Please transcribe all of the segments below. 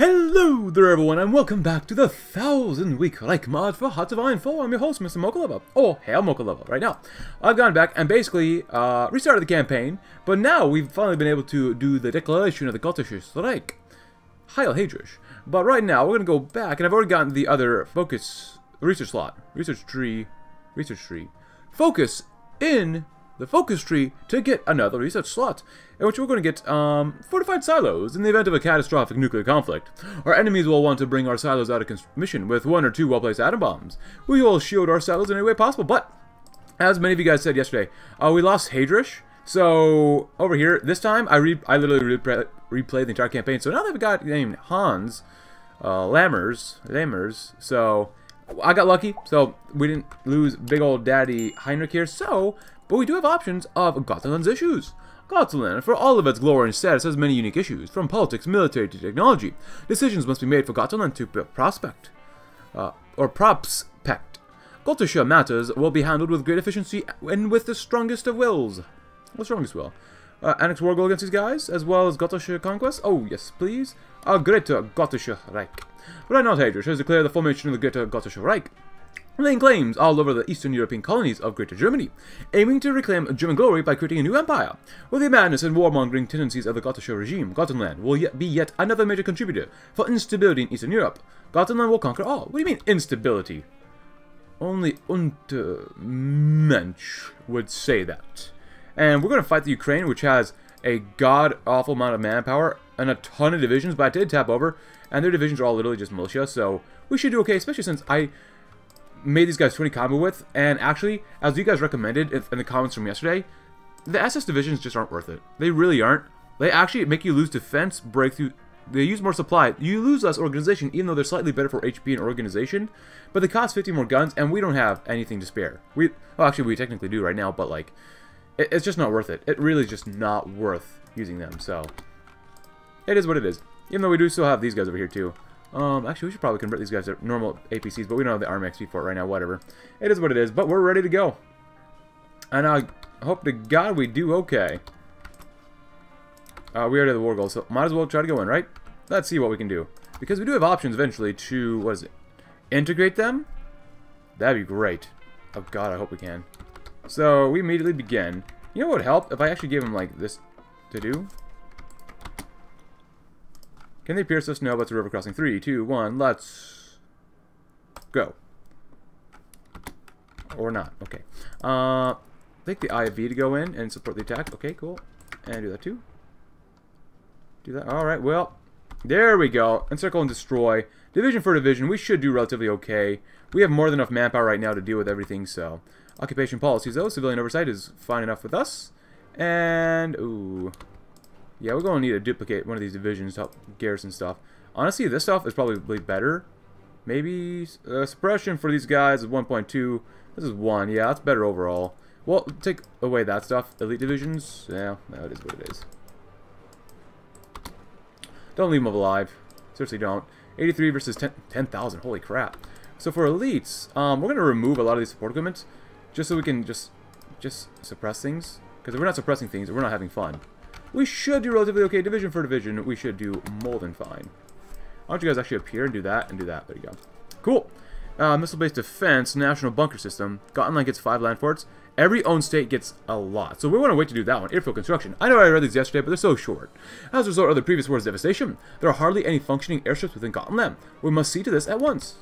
Hello there everyone and welcome back to the thousand week Reich mod for Hearts of Iron 4. I'm your host Mr. Mochalover. Oh, hey, I'm Mochalover right now. I've gone back and basically uh, restarted the campaign, but now we've finally been able to do the declaration of the Gotische Reich. Heil Heydrich. But right now we're going to go back and I've already gotten the other focus research slot. Research tree. Research tree. Focus in the focus tree to get another research slot, in which we're going to get um, fortified silos in the event of a catastrophic nuclear conflict. Our enemies will want to bring our silos out of commission with one or two well-placed atom bombs. We will shield our silos in any way possible, but as many of you guys said yesterday, uh, we lost Heydrich, so over here, this time I re I literally replayed the entire campaign. So now that we got named Hans uh, Lammers, Lammers, so I got lucky. So we didn't lose big old daddy Heinrich here. So but we do have options of Gotenland's issues. Gotenland, for all of its glory and status, has many unique issues, from politics, military, to technology. Decisions must be made for Gotenland to prospect, uh, or prospect. Gotische matters will be handled with great efficiency and with the strongest of wills. The strongest will. Uh, annex war goal against these guys, as well as Gotische conquest? Oh, yes, please. A greater Gotische Reich. Reinhard Heydrich has declared the formation of the greater Gotische Reich laying claims all over the Eastern European colonies of Greater Germany, aiming to reclaim German glory by creating a new empire. With the madness and warmongering tendencies of the Gotische regime, Gotenland will yet be yet another major contributor for instability in Eastern Europe. Gotenland will conquer all. What do you mean, instability? Only Untermensch would say that. And we're going to fight the Ukraine, which has a god-awful amount of manpower and a ton of divisions, but I did tap over, and their divisions are all literally just militia, so we should do okay, especially since I made these guys 20 combo with, and actually, as you guys recommended in the comments from yesterday, the SS divisions just aren't worth it. They really aren't. They actually make you lose defense, breakthrough, they use more supply. You lose less organization, even though they're slightly better for HP and organization, but they cost 50 more guns, and we don't have anything to spare. We, well, actually, we technically do right now, but, like, it, it's just not worth it. It really is just not worth using them, so it is what it is. Even though we do still have these guys over here, too. Um, actually, we should probably convert these guys to normal APCs, but we don't have the arm XP for it right now, whatever. It is what it is, but we're ready to go. And I hope to God we do okay. Uh, we already have the war goal, so might as well try to go in, right? Let's see what we can do. Because we do have options eventually to, what is it, integrate them? That'd be great. Oh god, I hope we can. So, we immediately begin. You know what would help? If I actually gave him, like, this to do? Can they pierce us? No, but it's a river crossing. Three, two, one, let's go. Or not. Okay. Uh, take the IV to go in and support the attack. Okay, cool. And do that too. Do that. Alright, well, there we go. Encircle and destroy. Division for division, we should do relatively okay. We have more than enough manpower right now to deal with everything, so. Occupation policies, though. Civilian oversight is fine enough with us. And, ooh. Yeah, we're going to need to duplicate one of these divisions to help garrison stuff. Honestly, this stuff is probably better. Maybe uh, suppression for these guys is 1.2. This is 1. Yeah, that's better overall. Well, take away that stuff. Elite divisions. Yeah, no, it is what it is. Don't leave them alive. Seriously, don't. 83 versus 10,000. 10, Holy crap. So for elites, um, we're going to remove a lot of these support equipment just so we can just just suppress things. Because if we're not suppressing things, we're not having fun. We should do relatively okay. Division for division, we should do more than fine. Why don't you guys actually appear and do that and do that? There you go. Cool. Uh, Missile-based defense, national bunker system. Gotenland gets five land forts. Every owned state gets a lot. So we want to wait to do that one. Airfield construction. I know I read these yesterday, but they're so short. As a result of the previous war's devastation, there are hardly any functioning airships within Gotenland. We must see to this at once.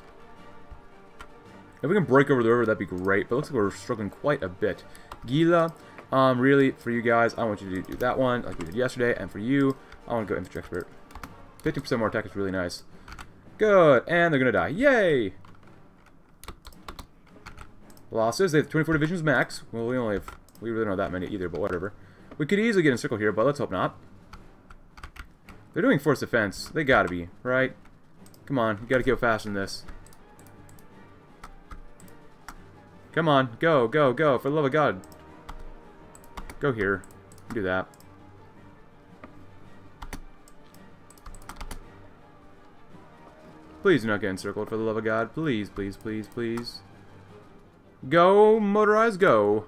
If we can break over the river, that'd be great. But it looks like we're struggling quite a bit. Gila, um, really, for you guys, I want you to do that one like we did yesterday. And for you, I want to go infantry expert. 50% more attack is really nice. Good. And they're going to die. Yay! Losses. They have 24 divisions max. Well, we only have... We really don't have that many either, but whatever. We could easily get in circle here, but let's hope not. They're doing force defense. They gotta be, right? Come on. You gotta go fast in this. Come on. Go, go, go. For the love of God. Go here. Do that. Please do not get encircled, for the love of God. Please, please, please, please. Go, motorized, go.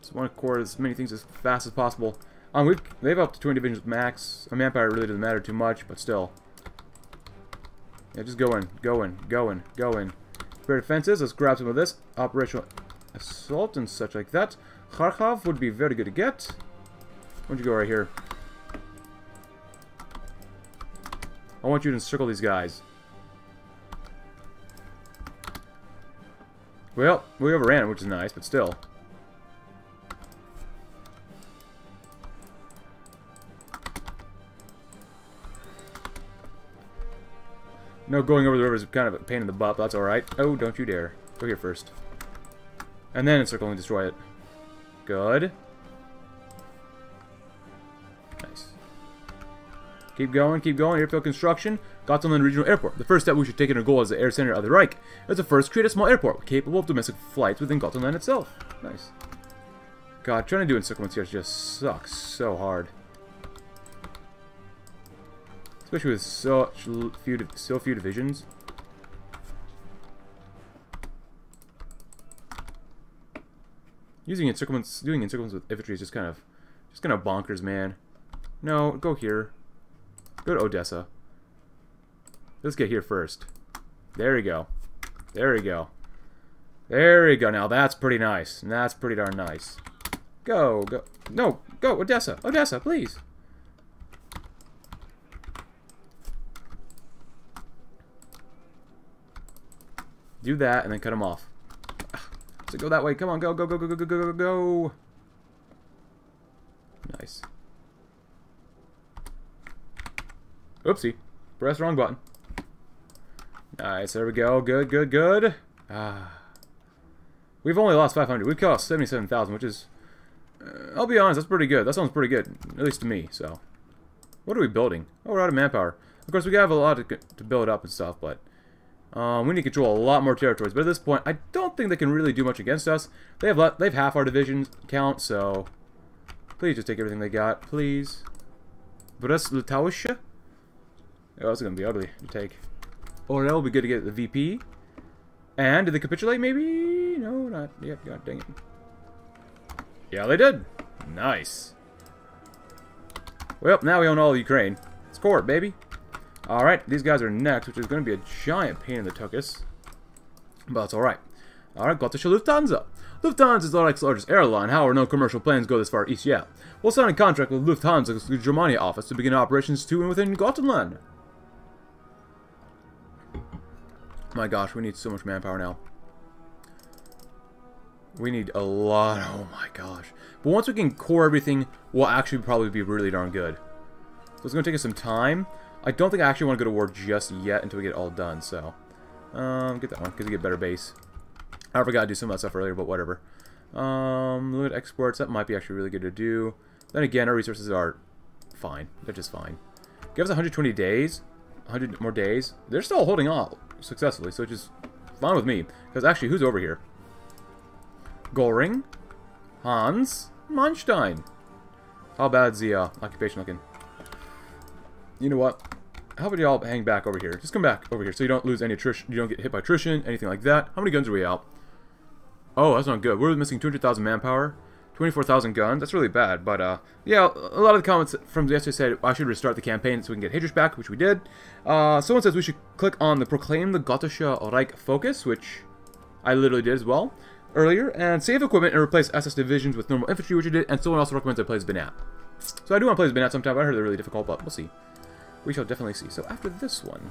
Just want to core as many things as fast as possible. Um, we've they've up to 20 divisions max. A manpower really doesn't matter too much, but still. Yeah, just go in, go in, go in, go in. Defenses. Let's grab some of this. Operational assault and such like that. Kharkov would be very good to get. Why don't you go right here? I want you to encircle these guys. Well, we overran it, which is nice, but still. No, going over the river is kind of a pain in the butt, but that's alright. Oh, don't you dare. Go here first. And then encircle and destroy it. Good. Nice. Keep going, keep going. Airfield construction. Götaland Regional Airport. The first step we should take in our goal as the air center of the Reich is to first create a small airport capable of domestic flights within Gotland itself. Nice. God, trying to do encirclements here just sucks so hard. Especially with such few, so few divisions. Using encirclements, doing encirclements with infantry is just kind of, just kind of bonkers, man. No, go here. Go to Odessa. Let's get here first. There we go. There we go. There we go. Now that's pretty nice. That's pretty darn nice. Go, go. No, go, Odessa. Odessa, please. Do that and then cut them off. So go that way. Come on, go, go, go, go, go, go, go, go, go. Nice. Oopsie. Press wrong button. Nice, there we go. Good, good, good. Ah. We've only lost 500. We've cost 77,000, which is... Uh, I'll be honest, that's pretty good. That sounds pretty good, at least to me, so... What are we building? Oh, we're out of manpower. Of course, we have a lot to, to build up and stuff, but... Um, we need to control a lot more territories, but at this point, I don't think they can really do much against us. They have they have half our division count, so please just take everything they got, please. Breslitausha? Oh, that's gonna be ugly to take. Or that will be good to get the VP. And did they capitulate? Maybe no, not yet. God dang it. Yeah, they did. Nice. Well, now we own all of Ukraine. Score baby. Alright, these guys are next, which is going to be a giant pain in the tuchus. But it's alright. Alright, Gotische Lufthansa. Lufthansa is the largest airline, however, no commercial planes go this far east yet. We'll sign a contract with Lufthansa's Germania office to begin operations to and within Gotland. My gosh, we need so much manpower now. We need a lot. Oh my gosh. But once we can core everything, we'll actually probably be really darn good. So it's going to take us some time. I don't think I actually want to go to war just yet until we get all done, so... Um, get that one, because we get better base. I forgot to do some of that stuff earlier, but whatever. Um, limit exports, that might be actually really good to do. Then again, our resources are fine. They're just fine. Give us 120 days, 100 more days. They're still holding on successfully, so it's just fine with me. Because actually, who's over here? Goring, Hans, Manstein. How bad's the uh, occupation looking? You know what? How about y'all hang back over here? Just come back over here so you don't lose any attrition. You don't get hit by attrition, anything like that. How many guns are we out? Oh, that's not good. We're missing 200,000 manpower. 24,000 guns. That's really bad. But, uh, yeah, a lot of the comments from yesterday said I should restart the campaign so we can get Heydrich back, which we did. Uh, someone says we should click on the Proclaim the Gotische Reich focus, which I literally did as well earlier, and save equipment and replace SS divisions with normal infantry, which I did, and someone also recommends I play as Banat. So I do want to play as Banat sometime, I heard they're really difficult, but we'll see. We shall definitely see. So after this one,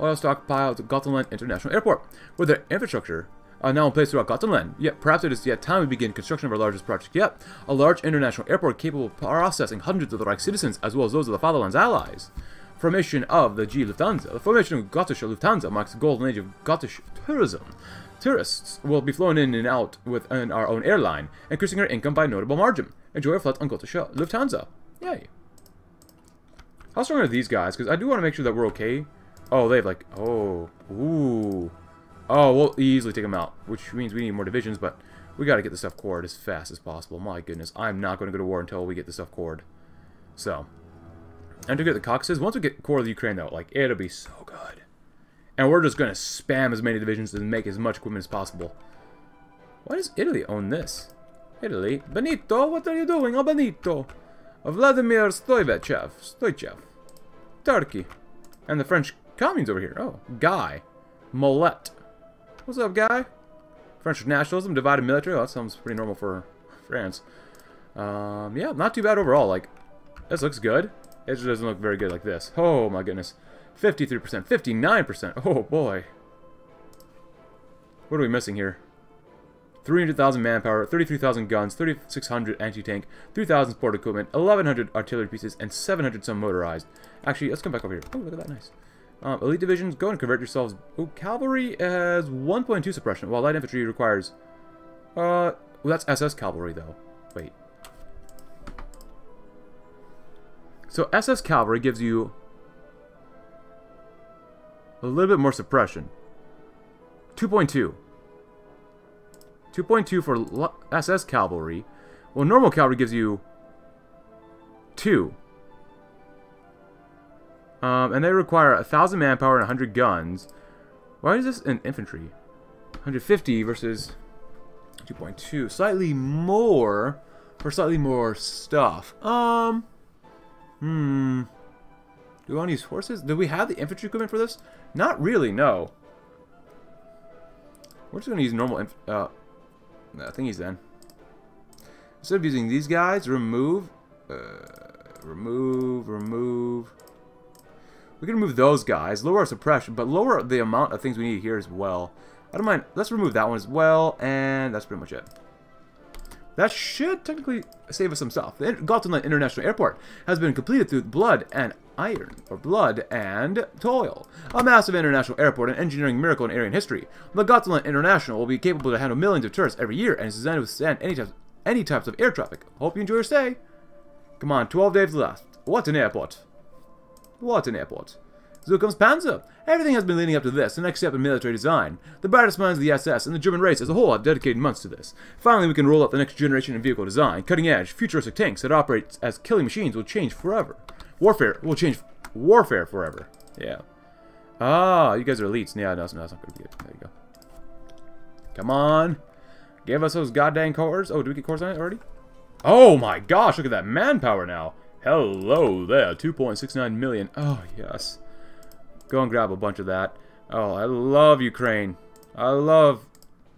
oil stockpile to Gotland International Airport, where the infrastructure uh, now in place throughout Gotland. Yet perhaps it is yet time we begin construction of our largest project yet, a large international airport capable of processing hundreds of the Reich citizens as well as those of the Fatherland's allies. Formation of the G Lufthansa. The formation of Gotische Lufthansa marks the golden age of Gottish tourism. Tourists will be flown in and out within our own airline, increasing our income by a notable margin. Enjoy a flight on Gotische Lufthansa. Yay. How strong are these guys? Because I do want to make sure that we're okay. Oh, they have like... Oh. Ooh. Oh, we'll easily take them out. Which means we need more divisions, but we got to get the stuff cored as fast as possible. My goodness. I'm not going to go to war until we get the stuff cored. So. And to get the Caucasus, once we get core of the Ukraine, though, like, it'll be so good. And we're just going to spam as many divisions and make as much equipment as possible. Why does Italy own this? Italy? Benito, what are you doing? Oh, Benito. Vladimir Stoichev, Stoichev, Turkey, and the French communes over here. Oh, Guy. Mollet. What's up, Guy? French nationalism, divided military. Oh, that sounds pretty normal for France. Um, yeah, not too bad overall. Like, this looks good. It just doesn't look very good like this. Oh, my goodness. 53%, 59%. Oh, boy. What are we missing here? 300,000 manpower, 33,000 guns, 3,600 anti-tank, 3,000 sport equipment, 1,100 artillery pieces, and 700 some motorized. Actually, let's come back over here. Oh, look at that, nice. Um, elite divisions, go and convert yourselves. Oh, cavalry has 1.2 suppression, while light infantry requires... Uh, well, that's SS cavalry, though. Wait. So SS cavalry gives you a little bit more suppression. 2.2. 2.2 for SS Cavalry. Well, normal cavalry gives you 2. Um, and they require 1,000 manpower and 100 guns. Why is this an infantry? 150 versus 2.2. Slightly more for slightly more stuff. Um, hmm. Do we want to use horses? Do we have the infantry equipment for this? Not really, no. We're just going to use normal... Uh, no, I think he's then. Instead of using these guys, remove... Uh, remove, remove... We can remove those guys, lower our suppression, but lower the amount of things we need here as well. I don't mind. Let's remove that one as well, and that's pretty much it. That should technically save us some stuff. The Gothland International Airport has been completed through blood and iron, or blood and toil. A massive international airport and engineering miracle in Aryan history. The International will be capable to handle millions of tourists every year and is designed to withstand any types, any types of air traffic. Hope you enjoy your stay. Come on, 12 days left. What an airport. What an airport. So comes Panzer. Everything has been leading up to this, the next step in military design. The brightest minds of the SS and the German race as a whole have dedicated months to this. Finally, we can roll out the next generation in vehicle design. Cutting-edge, futuristic tanks that operate as killing machines will change forever. Warfare will change warfare forever. Yeah. Ah, you guys are elites. Yeah, no, no, that's not good. There you go. Come on. Give us those goddamn cores. Oh, do we get cores on it already? Oh my gosh, look at that manpower now. Hello there, 2.69 million. Oh, yes. Go and grab a bunch of that. Oh, I love Ukraine. I love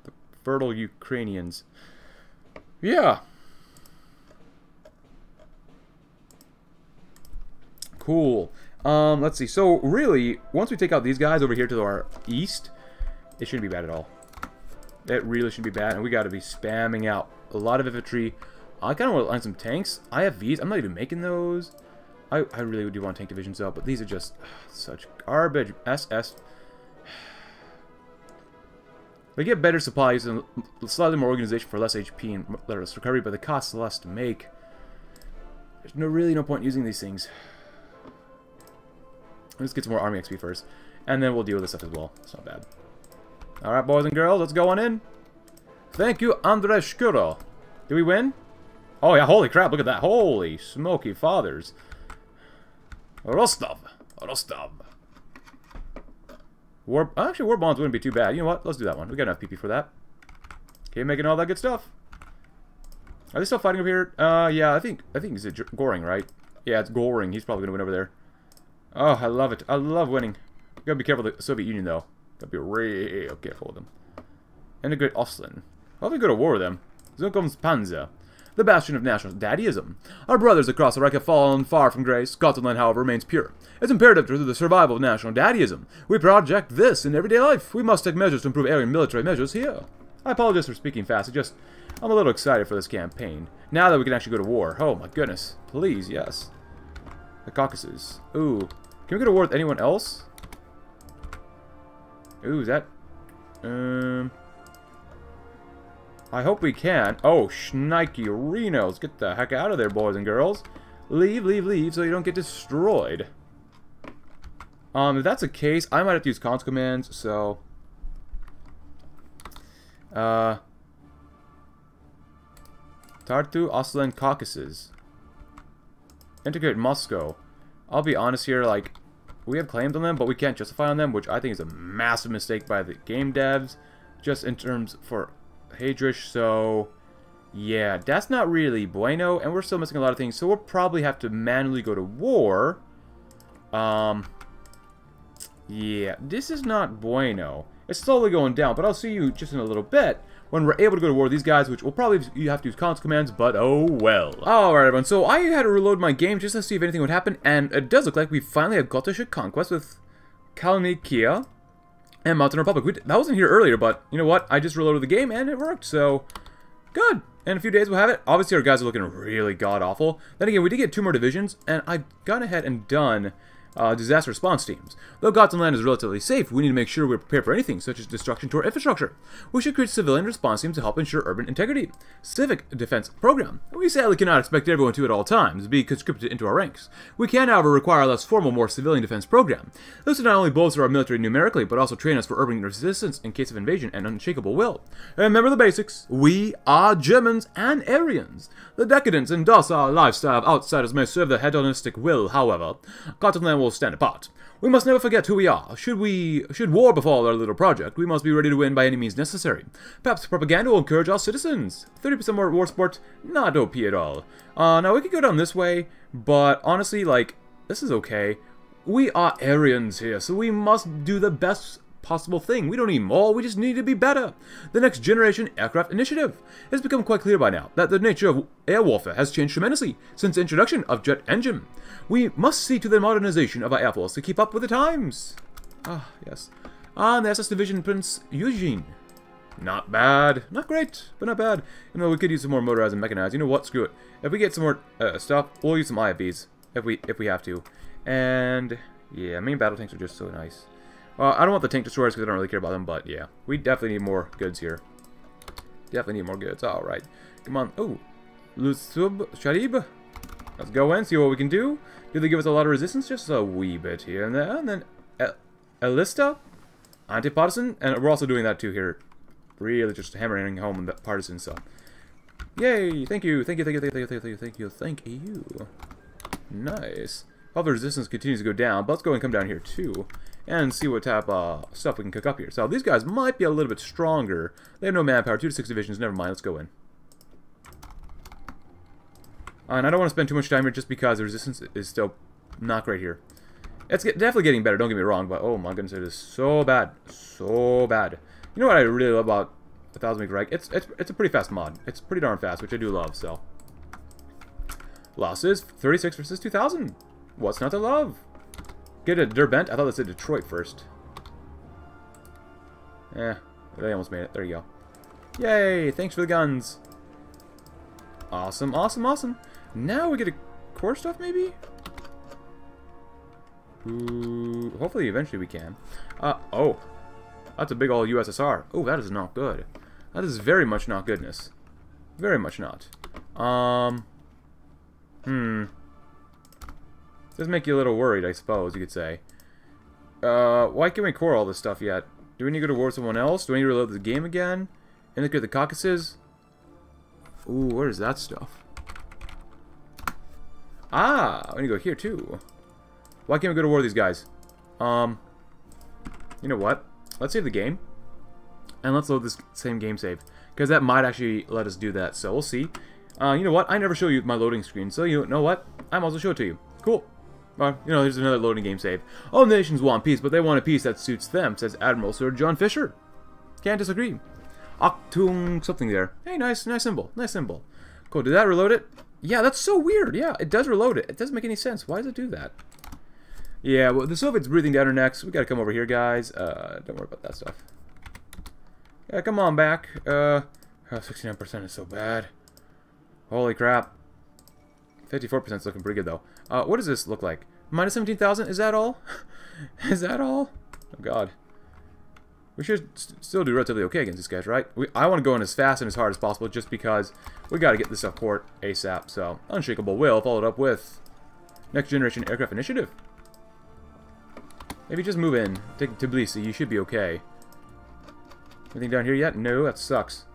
the fertile Ukrainians. Yeah. Cool. Um, let's see. So, really, once we take out these guys over here to our east, it shouldn't be bad at all. It really shouldn't be bad, and we got to be spamming out a lot of infantry, I kind of want to line some tanks. I have these. I'm not even making those. I, I really do want tank divisions up, but these are just ugh, such garbage. SS. We get better supplies and slightly more organization for less HP and less recovery, but the cost less to make. There's no really no point using these things. Let's get some more army XP first, and then we'll deal with this stuff as well. It's not bad. Alright, boys and girls, let's go on in. Thank you, Andrei Shkuro. Did we win? Oh, yeah, holy crap, look at that. Holy smoky fathers. Rostov. Rostov. War, actually, war bonds wouldn't be too bad. You know what? Let's do that one. We got enough PP for that. Okay, making all that good stuff. Are they still fighting over here? Uh, yeah, I think, I think it's Goring, right? Yeah, it's Goring. He's probably going to win over there. Oh, I love it. I love winning. You gotta be careful with the Soviet Union, though. Gotta be real careful with them. Integrate Oslin. I'll be go to war with them. Zukunft's Panzer the bastion of national daddyism. Our brothers across the Reich have fallen far from grace. Scotland, however, remains pure. It's imperative to the survival of national daddyism. We project this in everyday life. We must take measures to improve Aryan military measures here. I apologize for speaking fast. I just, I'm a little excited for this campaign. Now that we can actually go to war. Oh my goodness. Please, yes. The Caucasus. Ooh. Can we go to war with anyone else? Ooh, is that... Um... I hope we can. Oh, shnikey Renos. Get the heck out of there, boys and girls. Leave, leave, leave, so you don't get destroyed. Um, if that's the case, I might have to use cons commands, so... Uh... Tartu, Oslan, Caucasus. Integrate Moscow. I'll be honest here, like, we have claims on them, but we can't justify on them, which I think is a massive mistake by the game devs, just in terms for Heydrich, so yeah, that's not really bueno, and we're still missing a lot of things, so we'll probably have to manually go to war. Um, Yeah, this is not bueno. It's slowly going down, but I'll see you just in a little bit when we're able to go to war with these guys, which will probably you have to use console commands, but oh well. Alright everyone, so I had to reload my game just to see if anything would happen, and it does look like we finally have got to conquest with Kalmykia and Mountain Republic. We, that wasn't here earlier, but you know what? I just reloaded the game and it worked, so good. In a few days we'll have it. Obviously our guys are looking really god-awful. Then again, we did get two more divisions, and I've gone ahead and done uh, disaster response teams. Though Gotenland is relatively safe, we need to make sure we're prepared for anything, such as destruction to our infrastructure. We should create civilian response teams to help ensure urban integrity. Civic defense program. We sadly cannot expect everyone to at all times be conscripted into our ranks. We can, however, require a less formal, more civilian defense program. This would not only bolster our military numerically, but also train us for urban resistance in case of invasion and unshakable will. Remember the basics. We are Germans and Aryans. The decadence and docile lifestyle of outsiders may serve the hedonistic will, however. Gotenland will stand apart. We must never forget who we are. Should we, should war befall our little project, we must be ready to win by any means necessary. Perhaps propaganda will encourage our citizens. 30% more war support, not OP at all. Uh, now we could go down this way, but honestly, like, this is okay. We are Aryans here, so we must do the best possible thing. We don't need more, we just need to be better. The next generation aircraft initiative. It has become quite clear by now that the nature of air warfare has changed tremendously since the introduction of jet engine. We must see to the modernization of our air force to keep up with the times. Ah, yes. Ah, and the SS Division Prince Eugene. Not bad. Not great, but not bad. You know, we could use some more motorized and mechanized. You know what? Screw it. If we get some more uh, stuff, we'll use some IFVs if we if we have to. And yeah, main battle tanks are just so nice. I don't want the tank destroyers because I don't really care about them, but yeah. We definitely need more goods here. Definitely need more goods. Alright. Come on. Oh. Lusub Sharib. Let's go in, see what we can do. Do they give us a lot of resistance? Just a wee bit here and there. And then El Elista, anti-partisan, and we're also doing that too here. Really just hammering home the partisan stuff. Yay! Thank you, thank you, thank you, thank you, thank you, thank you, thank you. Nice. All the resistance continues to go down, but let's go and come down here too and see what type of stuff we can cook up here. So these guys might be a little bit stronger. They have no manpower, 2 to 6 divisions, never mind, let's go in. Uh, and I don't want to spend too much time here just because the resistance is still not great here. It's definitely getting better, don't get me wrong, but oh my goodness, it is so bad. So bad. You know what I really love about the Thousand Week Reich? It's, it's, it's a pretty fast mod. It's pretty darn fast, which I do love, so. Losses, 36 versus 2,000. What's not to love? Get a Derbent? I thought it said Detroit first. Eh, they almost made it. There you go. Yay! Thanks for the guns. Awesome, awesome, awesome. Now we get a core stuff, maybe? Ooh, hopefully eventually we can. Uh, oh. That's a big old USSR. Oh, that is not good. That is very much not goodness. Very much not. Um. Hmm. Does make you a little worried, I suppose, you could say. Uh, why can't we core all this stuff yet? Do we need to go to war with someone else? Do we need to reload the game again? And look at the Caucasus? Ooh, where is that stuff? Ah, I need to go here too. Why can't we go to war with these guys? Um, you know what? Let's save the game. And let's load this same game save. Because that might actually let us do that. So we'll see. Uh, you know what? I never show you my loading screen. So you know what? I'm also show it to you. Cool. Well, you know, there's another loading game save. All nations want peace, but they want a peace that suits them, says Admiral Sir John Fisher. Can't disagree. Octung something there. Hey, nice, nice symbol. Nice symbol. Cool. Did that reload it? Yeah, that's so weird. Yeah, it does reload it. It doesn't make any sense. Why does it do that? Yeah, well, the Soviets breathing down our necks. We gotta come over here, guys. Uh, don't worry about that stuff. Yeah, come on back. Uh, 69% is so bad. Holy crap. 54% is looking pretty good, though. Uh, what does this look like? Minus 17,000? Is that all? is that all? Oh, God. We should st still do relatively okay against these guys, right? We, I want to go in as fast and as hard as possible just because we got to get this stuff port ASAP. So, Unshakable Will followed up with Next Generation Aircraft Initiative. Maybe just move in. Take Tbilisi. You should be okay. Anything down here yet? No, that sucks.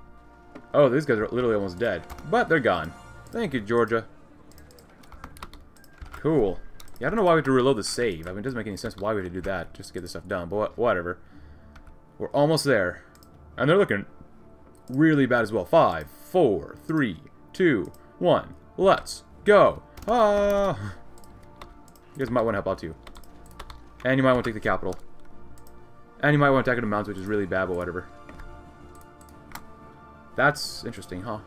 Oh, these guys are literally almost dead. But they're gone. Thank you, Georgia. Cool. Yeah, I don't know why we have to reload the save. I mean, it doesn't make any sense why we have to do that, just to get this stuff done, but whatever. We're almost there. And they're looking really bad as well. Five, four, three, two, one. Let's go. Ah! You guys might want to help out too. And you might want to take the capital. And you might want to attack into mounts, which is really bad, but whatever. That's interesting, huh?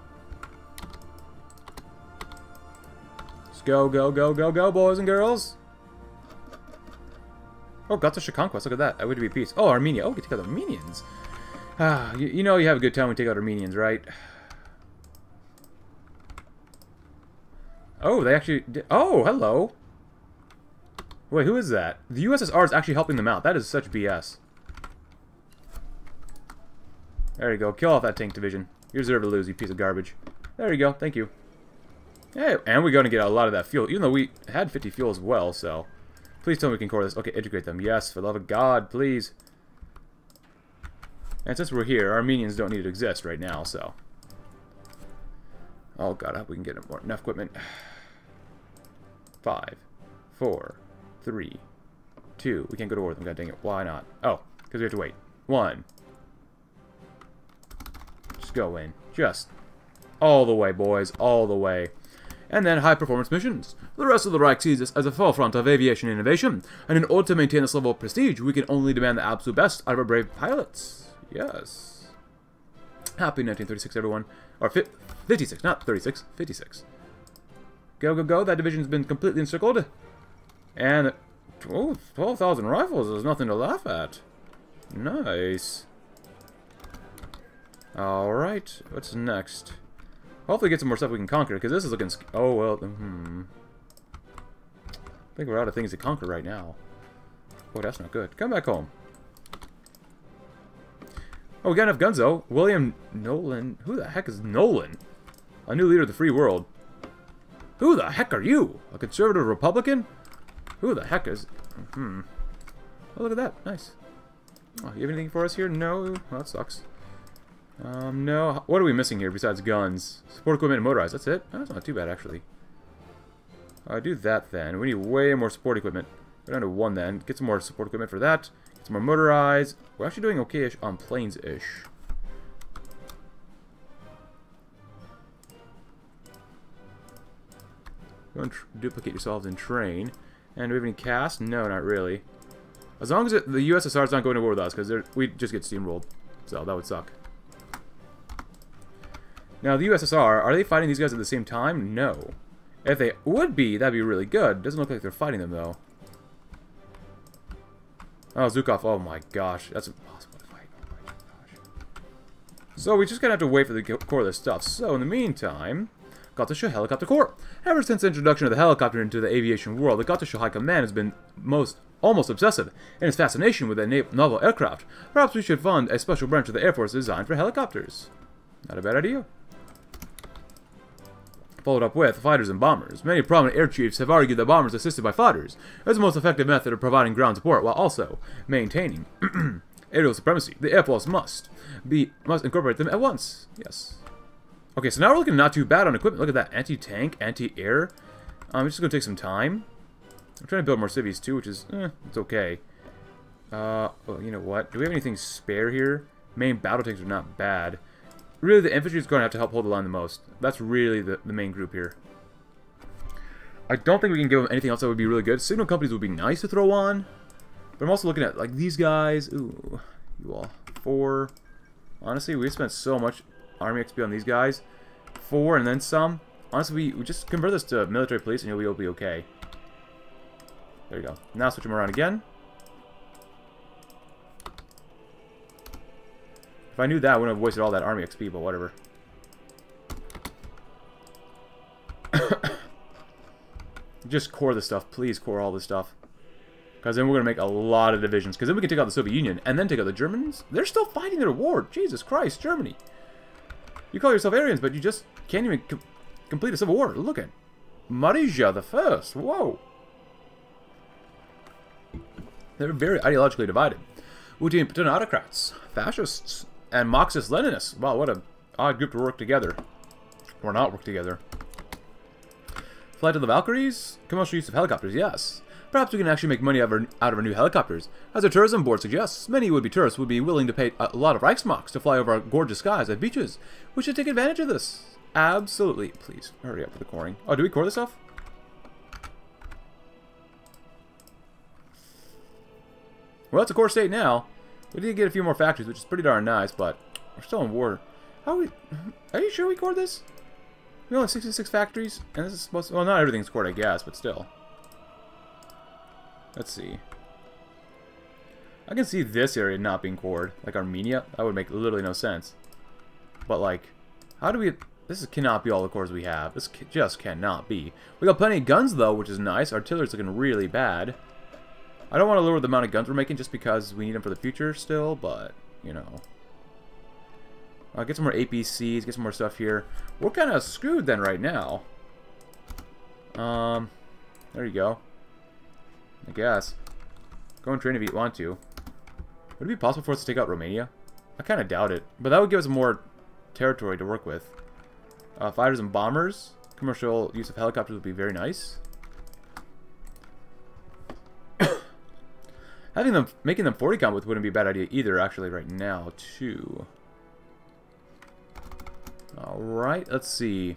Let's go, go, go, go, go, boys and girls! Oh, Gotische Conquest, look at that. That would be peace. Oh, Armenia. Oh, we take out Armenians. Ah, you, you know you have a good time when you take out Armenians, right? Oh, they actually did. Oh, hello. Wait, who is that? The USSR is actually helping them out. That is such BS. There you go. Kill off that tank division. You deserve to lose, you piece of garbage. There you go. Thank you. Hey, and we're going to get a lot of that fuel, even though we had 50 fuel as well, so... Please tell me we can core this. Okay, integrate them. Yes, for the love of God, please. And since we're here, Armenians don't need to exist right now, so... Oh god, I hope we can get more, enough equipment. Five, four, three, two. We can't go to war with them, god dang it. Why not? Oh, because we have to wait. One. Just go in. Just all the way, boys. All the way. And then high-performance missions. The rest of the Reich sees this as a forefront of aviation innovation, and in order to maintain this level of prestige, we can only demand the absolute best out of our brave pilots. Yes. Happy 1936, everyone. Or 56, not 36, 56. Go, go, go. That division's been completely encircled. And, oh, 12,000 rifles There's nothing to laugh at. Nice. Alright, what's next? Hopefully get some more stuff we can conquer, because this is looking... Oh, well, hmm. I think we're out of things to conquer right now. Oh, that's not good. Come back home. Oh, we got enough guns, though. William Nolan. Who the heck is Nolan? A new leader of the free world. Who the heck are you? A conservative Republican? Who the heck is... Hmm. Oh, look at that. Nice. Oh, you have anything for us here? No? Well, that sucks. Um, no. What are we missing here besides guns? Support equipment and motorized. That's it? That's not too bad, actually. I'll do that then. We need way more support equipment. Go down to one then. Get some more support equipment for that. Get some more motorized. We're actually doing okay-ish on planes-ish. Go and duplicate yourselves in train. And do we have any cast? No, not really. As long as it, the USSR is not going to war with us, because we just get steamrolled. So that would suck. Now, the USSR, are they fighting these guys at the same time? No. If they would be, that'd be really good. Doesn't look like they're fighting them, though. Oh, Zhukov. Oh my gosh. That's impossible to fight. Oh my gosh. So we just gonna have to wait for the core of this stuff. So in the meantime, Gotische Helicopter Corps. Ever since the introduction of the helicopter into the aviation world, the Gotische High Command has been most almost obsessive in its fascination with the novel aircraft. Perhaps we should fund a special branch of the Air Force designed for helicopters. Not a bad idea followed up with fighters and bombers. Many prominent air chiefs have argued that bombers assisted by fighters is the most effective method of providing ground support while also maintaining aerial supremacy. The Air Force must be must incorporate them at once. Yes. Okay, so now we're looking not too bad on equipment. Look at that. Anti-tank, anti-air. It's just going to take some time. I'm trying to build more civies too, which is, eh, it's okay. Uh, well, you know what? Do we have anything spare here? Main battle tanks are not bad. Really, the infantry is going to have to help hold the line the most. That's really the, the main group here. I don't think we can give them anything else that would be really good. Signal companies would be nice to throw on. But I'm also looking at, like, these guys. Ooh, you all. Four. Honestly, we spent so much Army XP on these guys. Four and then some. Honestly, we, we just convert this to military police and you'll be, you'll be okay. There you go. Now switch them around again. If I knew that, I wouldn't have wasted all that army XP, but whatever. Just core the stuff. Please core all this stuff. Because then we're going to make a lot of divisions. Because then we can take out the Soviet Union and then take out the Germans. They're still fighting their war. Jesus Christ, Germany. You call yourself Aryans, but you just can't even co complete a civil war. Look at Marija the First. Whoa. They're very ideologically divided. Putin autocrats, fascists, and Marxist-Leninists. Wow, what a odd group to work together. Or not work together. Flight of the Valkyries? Commercial use of helicopters, yes. Perhaps we can actually make money out of, our, out of our new helicopters. As our tourism board suggests, many would-be tourists would be willing to pay a lot of Reichsmarks to fly over our gorgeous skies and beaches. We should take advantage of this. Absolutely. Please, hurry up with the coring. Oh, do we core this stuff? Well, it's a core state now. We did get a few more factories, which is pretty darn nice, but we're still in war. How are we... Are you sure we cored this? We only have 66 factories, and this is supposed to... Well, not everything's cored, I guess, but still. Let's see. I can see this area not being cored, like Armenia. That would make literally no sense. But, like, how do we... This cannot be all the cores we have. This just cannot be. We got plenty of guns, though, which is nice. Artillery's looking really bad. I don't want to lower the amount of guns we're making just because we need them for the future still, but, you know. Get some more APCs, get some more stuff here. We're kind of screwed then right now. Um, there you go. I guess. Go and train if you want to. Would it be possible for us to take out Romania? I kind of doubt it, but that would give us more territory to work with. Uh, fighters and bombers. Commercial use of helicopters would be very nice. Having them, making them 40 combat wouldn't be a bad idea either, actually, right now, too. Alright, let's see.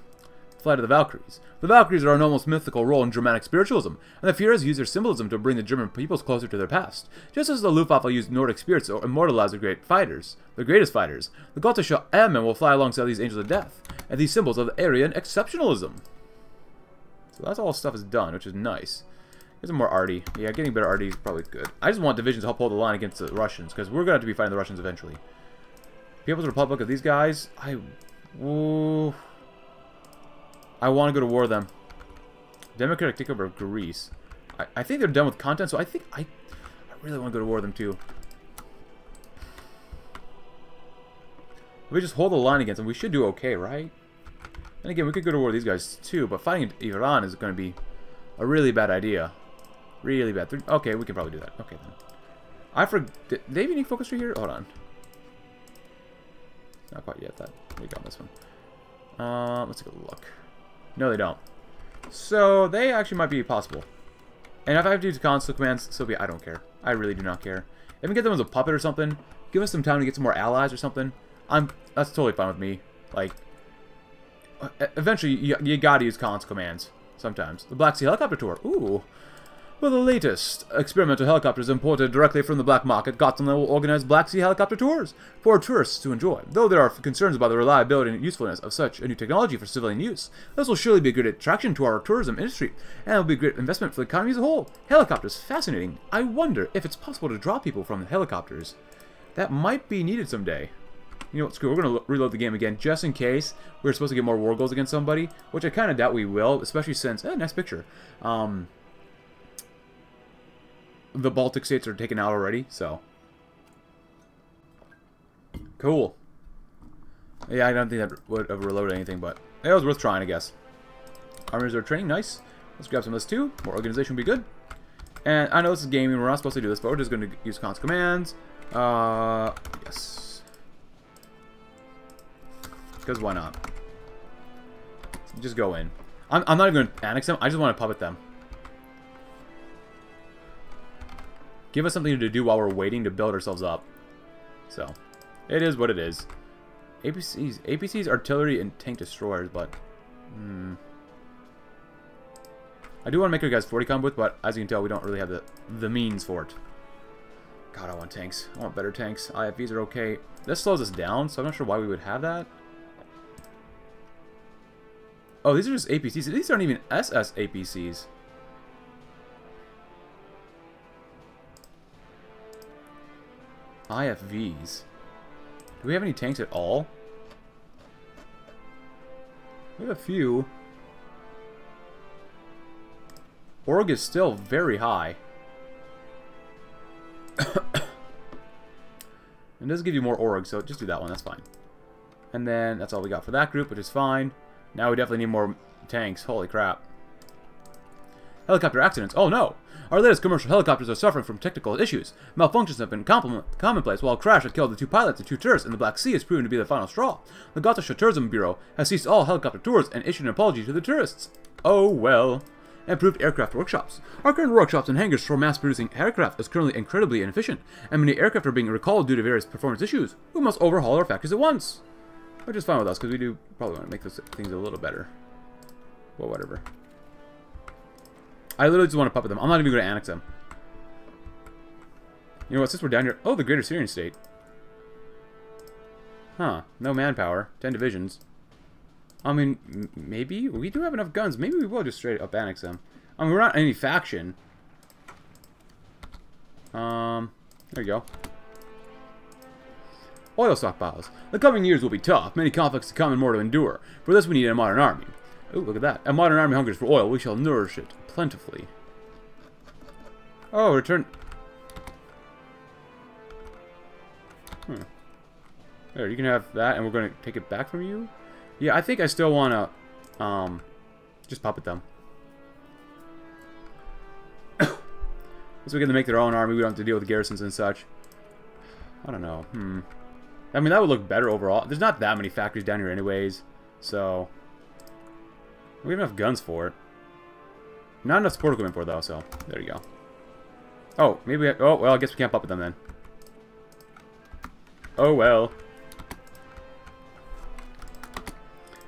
Flight of the Valkyries. The Valkyries are an almost mythical role in Germanic spiritualism, and the Führers use their symbolism to bring the German peoples closer to their past. Just as the Luftwaffe used Nordic spirits to immortalize the great fighters, the greatest fighters, the Gotische Airmen will fly alongside these angels of death, and these symbols of Aryan exceptionalism. So that's all stuff is done, which is nice. Some more arty. Yeah, getting better arty is probably good. I just want divisions to help hold the line against the Russians, because we're going to have to be fighting the Russians eventually. People's Republic of these guys, I Ooh. I want to go to war with them. Democratic takeover of Greece. I, I think they're done with content, so I think I, I really want to go to war with them too. If we just hold the line against them, we should do okay, right? And again, we could go to war with these guys too, but fighting Iran is going to be a really bad idea. Really bad. Okay, we can probably do that. Okay, then. I forgot. They have any focus tree here? Hold on. Not quite yet. That we got this one. Uh, let's take a look. No, they don't. So they actually might be possible. And if I have to use console commands, so be I don't care. I really do not care. If we get them as a puppet or something, give us some time to get some more allies or something. I'm that's totally fine with me. Like, eventually you, you gotta use console commands sometimes. The Black Sea helicopter tour. Ooh, for the latest experimental helicopters imported directly from the black market, Gotland will organize Black Sea helicopter tours for tourists to enjoy. Though there are concerns about the reliability and usefulness of such a new technology for civilian use, this will surely be a great attraction to our tourism industry, and it will be a great investment for the economy as a whole. Helicopters, fascinating. I wonder if it's possible to draw people from the helicopters. That might be needed someday. You know what, screw, we're going to reload the game again, just in case we're supposed to get more war goals against somebody, which I kind of doubt we will, especially since, eh, nice picture. Um, the Baltic states are taken out already, so. Cool. Yeah, I don't think that would have reloaded anything, but it was worth trying, I guess. Armies are training, nice. Let's grab some of this too. More organization would be good. And I know this is gaming, we're not supposed to do this, but we're just going to use cons commands. Uh, yes. Because why not? Just go in. I'm, I'm not even going to annex them, I just want to puppet them. Give us something to do while we're waiting to build ourselves up. So, it is what it is. APCs, APCs, artillery, and tank destroyers, but... Hmm. I do want to make you guys 40 combo with, but as you can tell, we don't really have the, the means for it. God, I want tanks. I want better tanks. IFVs are okay. This slows us down, so I'm not sure why we would have that. Oh, these are just APCs. These aren't even SS APCs. IFVs. Do we have any tanks at all? We have a few. Org is still very high. it does give you more org, so just do that one, that's fine. And then that's all we got for that group, which is fine. Now we definitely need more tanks. Holy crap. Helicopter accidents. Oh no! Our latest commercial helicopters are suffering from technical issues. Malfunctions have been commonplace, while a crash that killed the two pilots and two tourists in the Black Sea has proven to be the final straw. The Gotische Tourism Bureau has ceased all helicopter tours and issued an apology to the tourists. Oh well. Improved aircraft workshops. Our current workshops and hangars for mass-producing aircraft is currently incredibly inefficient, and many aircraft are being recalled due to various performance issues. We must overhaul our factories at once. Which is fine with us, because we do probably want to make those things a little better. Well, whatever. I literally just want to puppet them. I'm not even going to annex them. You know what, since we're down here... Oh, the Greater Syrian State. Huh. No manpower. Ten divisions. I mean, maybe? We do have enough guns. Maybe we will just straight up annex them. I mean, we're not any faction. Um, there you go. Oil stockpiles. The coming years will be tough. Many conflicts to come and more to endure. For this we need a modern army. Oh, look at that. A modern army hungers for oil. We shall nourish it plentifully. Oh, return... Hmm. There, you can have that, and we're going to take it back from you? Yeah, I think I still want to, um, just puppet them. so we get to make their own army. We don't have to deal with garrisons and such. I don't know. Hmm. I mean, that would look better overall. There's not that many factories down here anyways, so... We have enough guns for it. Not enough support equipment for though, so there you go. Oh, maybe Oh, well, I guess we can't pop with them then. Oh, well.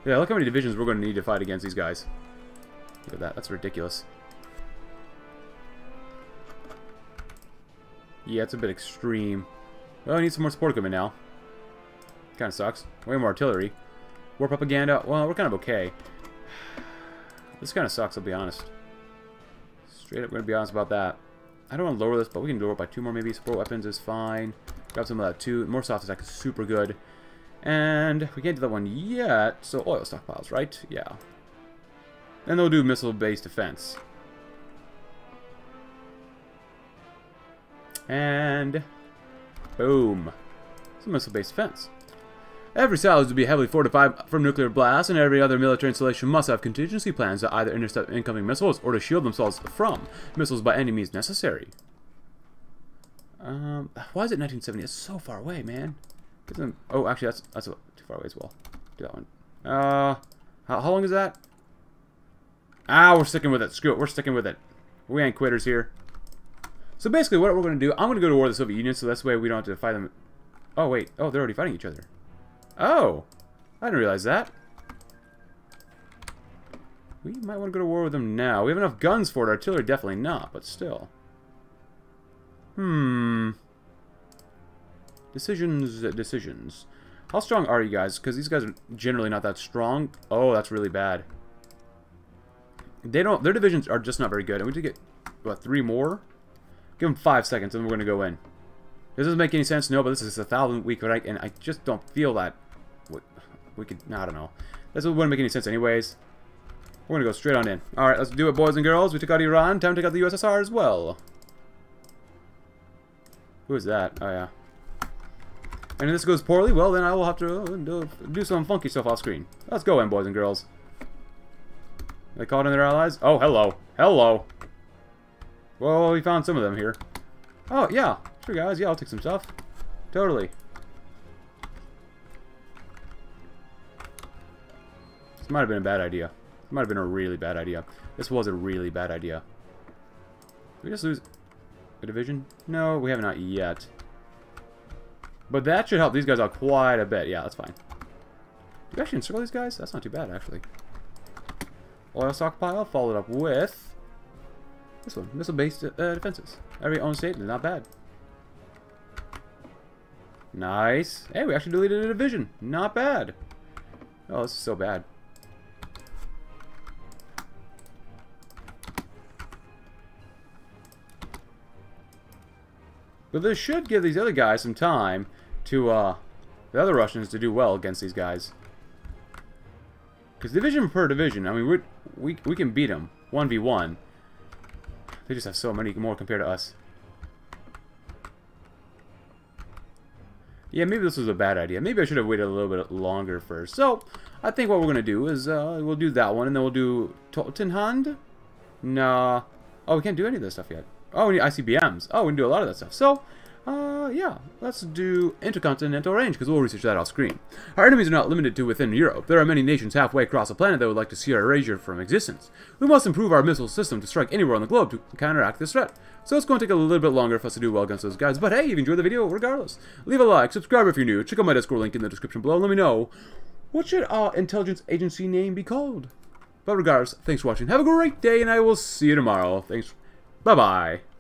Yeah, look how many divisions we're going to need to fight against these guys. Look at that. That's ridiculous. Yeah, it's a bit extreme. Oh, well, I need some more support equipment now. Kind of sucks. Way more artillery. War propaganda. Well, we're kind of okay. This kind of sucks, I'll be honest. Straight up, we're to be honest about that. I don't want to lower this, but we can lower it by two more maybe. Support weapons is fine. Grab some of that too. More soft attack is super good. And we can't do that one yet, so oil stockpiles, right? Yeah. And they'll do missile-based defense. And boom. Some missile-based defense. Every cell is to be heavily fortified from nuclear blasts, and every other military installation must have contingency plans to either intercept incoming missiles or to shield themselves from missiles by any means necessary. Um, why is it 1970? It's so far away, man. Oh, actually, that's that's too far away as well. Do that one. Uh, how, how long is that? Ah, we're sticking with it. Screw it. We're sticking with it. We ain't quitters here. So basically, what we're going to do, I'm going to go to war with the Soviet Union, so this way we don't have to fight them. Oh, wait. Oh, they're already fighting each other. Oh! I didn't realize that. We might want to go to war with them now. We have enough guns for it. Artillery definitely not, but still. Hmm. Decisions, decisions. How strong are you guys? Because these guys are generally not that strong. Oh, that's really bad. They don't. Their divisions are just not very good. And we need to get, what, three more? Give them five seconds, and we're going to go in. This doesn't make any sense, no, but this is a Thousand Week Reich, and I just don't feel that we could, I don't know. This wouldn't make any sense anyways. We're gonna go straight on in. Alright, let's do it, boys and girls. We took out Iran. Time to take out the USSR as well. Who is that? Oh, yeah. And if this goes poorly, well, then I will have to uh, do some funky stuff off screen. Let's go in, boys and girls. They caught in their allies? Oh, hello. Hello. Well, we found some of them here. Oh, yeah. Sure, guys. Yeah, I'll take some stuff. Totally. This might have been a bad idea. This might have been a really bad idea. This was a really bad idea. Did we just lose a division? No, we have not yet. But that should help these guys out quite a bit. Yeah, that's fine. Do we actually encircle these guys? That's not too bad, actually. Oil stockpile, followed up with... This one, missile-based uh, defenses. Every own state, not bad. Nice. Hey, we actually deleted a division. Not bad. Oh, this is so bad. But this should give these other guys some time to, uh, the other Russians to do well against these guys. Because division per division, I mean, we we, we can beat them 1v1. They just have so many more compared to us. Yeah, maybe this was a bad idea. Maybe I should have waited a little bit longer first. So, I think what we're going to do is, uh, we'll do that one, and then we'll do Totenhand? Nah. Oh, we can't do any of this stuff yet. Oh, we need ICBMs. Oh, we can do a lot of that stuff. So, uh, yeah, let's do intercontinental range, because we'll research that off screen. Our enemies are not limited to within Europe. There are many nations halfway across the planet that would like to see our erasure from existence. We must improve our missile system to strike anywhere on the globe to counteract this threat. So it's going to take a little bit longer for us to do well against those guys, but hey, if you enjoyed the video regardless. Leave a like, subscribe if you're new, check out my Discord link in the description below, let me know, what should our intelligence agency name be called? But regardless, thanks for watching, have a great day, and I will see you tomorrow. Thanks, bye-bye.